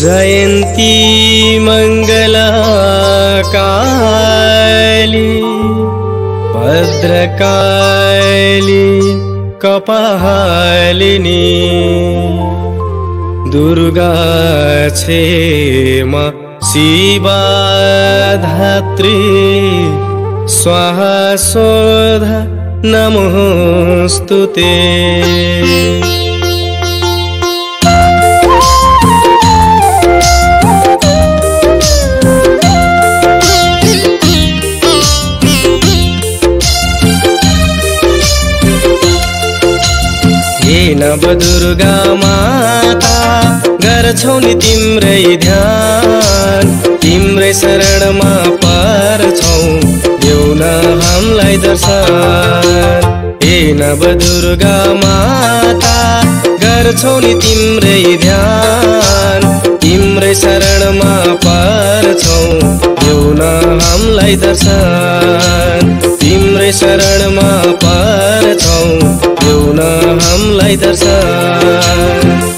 जयन्ती मङ्गलकाली भद्रकाली कपालिनी दुर्गा शिवा धात्री स्वाहा शोधा नमोऽस्तु ते नवदुर्गा माता गर्छौ नि तिम्रै ध्यान। तिम्रै शरणमा पर्छौ न हामीलाई दर्शन। हे नवदुर्गा माता गर्छौ नि तिम्रै ध्यान। तिम्रै शरणमा पर्छौ न हामीलाई दर्शन। दर्शन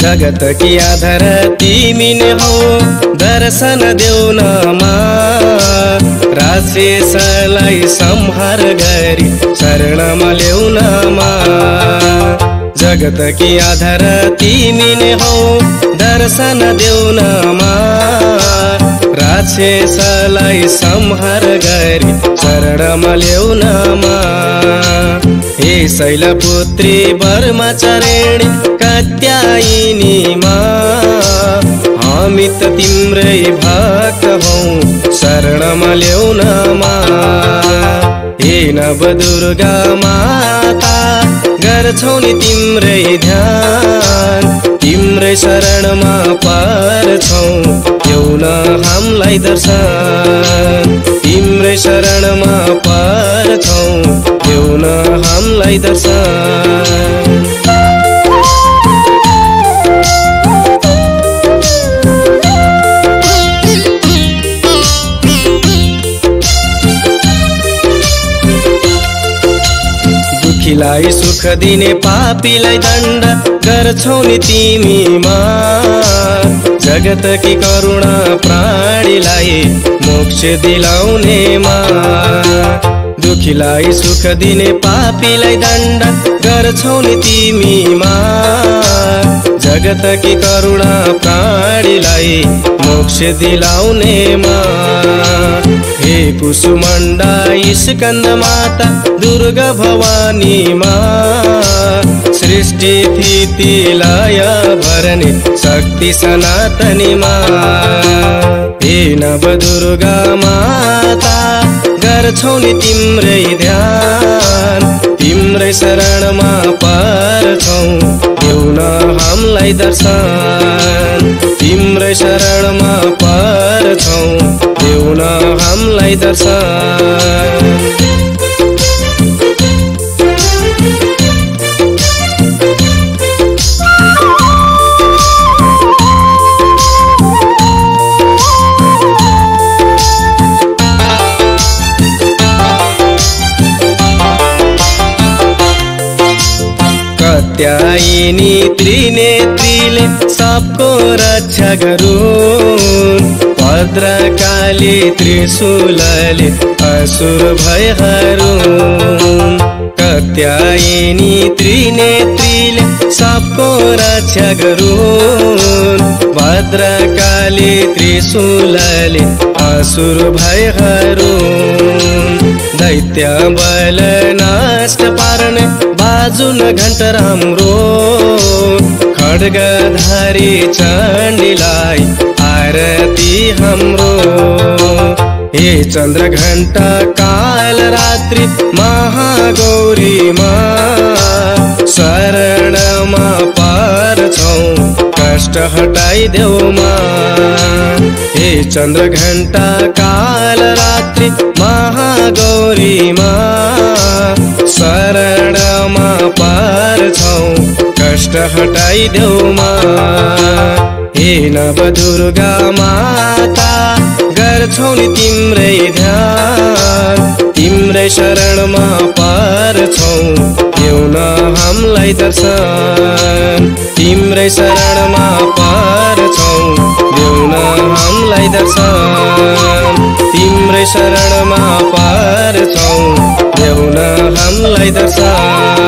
जगत की आधार तिमी हो दर्शन देऊ न मा राशेषलाई सम्हार गरी शरणमा ल्याउ न मा जगत की आधार तिमी नै हो दर्शन देऊ न मा राक्षसलाई सम्हार गरी शरणमा ल्याउ न मा हे शैलपुत्री चरेणी कात्यायिनी त तिम्रै भक्त हौ शरणमा ल्याउ न मा हे नवदुर्गा माता गर्छौ नि तिम्रै ध्यान। तिम्रै शरणमा पर्छौ न हामीलाई दर्शन। तिम्रै शरणमा पर्छौ न हामीलाई दर्शन। सुख दिने पापीलाई दण्ड गर्छौ नि तिमीमा। जगत कि करुणा प्राणीलाई मोक्ष दिलाउनेमा। दुखीलाई सुख दिने पापीलाई दण्ड गर्छौ नि तिमीमा। जगत कि करुणा प्राणीलाई मोक्ष दिलाउनेमा। हे कुसुमण्डा स्कन्द माता दुर्गा भवानी मा। सृष्टि स्थिति लय भरने शक्ति सनातनी मा। हे नवदुर्गा माता गर्छौ नि तिम्रै ध्यान। तिम्रै शरणमा पर्छौ न हामीलाई दर्शन। तिम्रै शरणमा पर्छौ न हामीलाई दर्शन कत्यायिनी त्रिनेत्रीले सबको रक्षा गरून्। भद्रकाली त्रिशूलले असुर भयहरू कत्यायिनी त्रिनेत्रीले सबको रक्षा गरून् भद्रकाली त्रिशूलले असुर भयहरू दैत्य बल नष्ट पार्ने बाजुन घन्ट राम्रो खड्गधारी चण्डीलाई आरती हाम्रो। हे चन्द्र घण्टा काल रात्रि महागौरीमा शरणमा पर्छौ कष्ट हटाइदेऊमा हे चन्द्र घण्टा काल रात्रि महागौरीमा शरणमा पर्छौ कष्ट हटाइदेऊमा हे नवदुर्गा माता गर्छौ नि तिम्रै ध्यान। तिम्रै शरणमा पर्छौ न हामीलाई दर्शन। तिम्रै शरणमा पर्छौ न हामीलाई दर्शन। तिम्रै शरणमा पर्छौ न हामीलाई दर्शन।